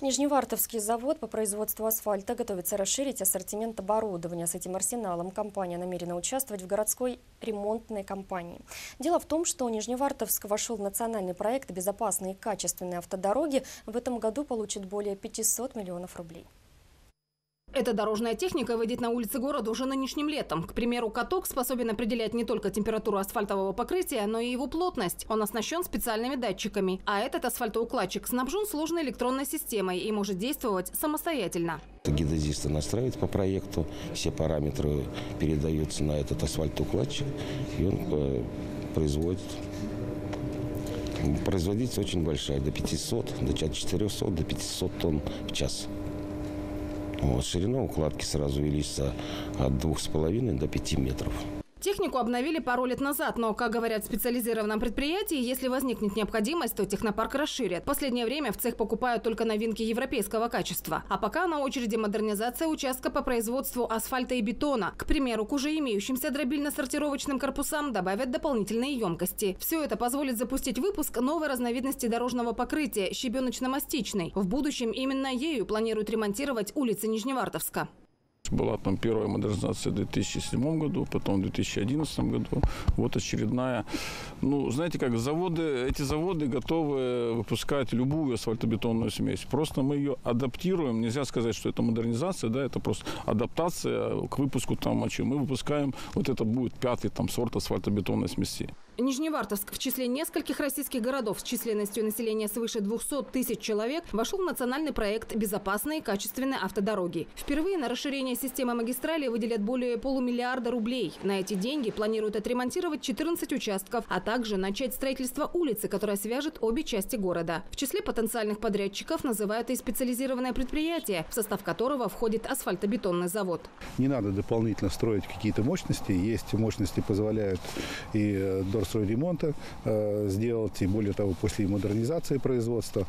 Нижневартовский завод по производству асфальта готовится расширить ассортимент оборудования. С этим арсеналом компания намерена участвовать в городской ремонтной кампании. Дело в том, что Нижневартовск вошел в национальный проект «Безопасные и качественные автодороги». В этом году получит более 500 миллионов рублей. Эта дорожная техника выйдет на улицы города уже нынешним летом. К примеру, каток способен определять не только температуру асфальтового покрытия, но и его плотность. Он оснащен специальными датчиками. А этот асфальтоукладчик снабжен сложной электронной системой и может действовать самостоятельно. Геодезисты настраивают по проекту, все параметры передаются на этот асфальтоукладчик, и он э, производит Производительность очень большая, до 500, до 400, до 500 тонн в час. Вот, ширина укладки сразу увеличится от 2,5 до 5 метров. Технику обновили пару лет назад, но, как говорят в специализированном предприятии, если возникнет необходимость, то технопарк расширят. В последнее время в цех покупают только новинки европейского качества. А пока на очереди модернизация участка по производству асфальта и бетона. К примеру, к уже имеющимся дробильно-сортировочным корпусам добавят дополнительные емкости. Все это позволит запустить выпуск новой разновидности дорожного покрытия – щебеночно-мастичной. В будущем именно ею планируют ремонтировать улицы Нижневартовска. Была там первая модернизация в 2007 году, потом в 2011 году. Вот очередная. Ну, знаете как, заводы, эти заводы готовы выпускать любую асфальтобетонную смесь. Просто мы ее адаптируем. Нельзя сказать, что это модернизация, да, это просто адаптация к выпуску там мочи. Мы выпускаем, вот это будет пятый там сорт асфальтобетонной смеси. Нижневартовск в числе нескольких российских городов с численностью населения свыше 200 тысяч человек вошел в национальный проект «Безопасные качественные автодороги». Впервые на расширение системы магистрали выделят более полумиллиарда рублей. На эти деньги планируют отремонтировать 14 участков, а также начать строительство улицы, которая свяжет обе части города. В числе потенциальных подрядчиков называют и специализированное предприятие, в состав которого входит асфальтобетонный завод. Не надо дополнительно строить какие-то мощности. Есть мощности, позволяют и э, ремонта э, сделать, и более того, после модернизации производства.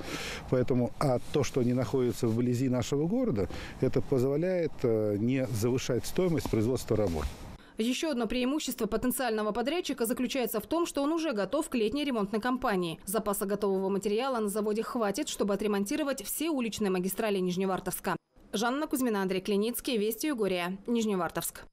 Поэтому, а то, что они находятся вблизи нашего города, это позволяет э, не завышать стоимость производства работ. Еще одно преимущество потенциального подрядчика заключается в том, что он уже готов к летней ремонтной кампании. Запаса готового материала на заводе хватит, чтобы отремонтировать все уличные магистрали Нижневартовска. Жанна Кузьмина, Андрей Клиницкий, Вести Югория, Нижневартовск.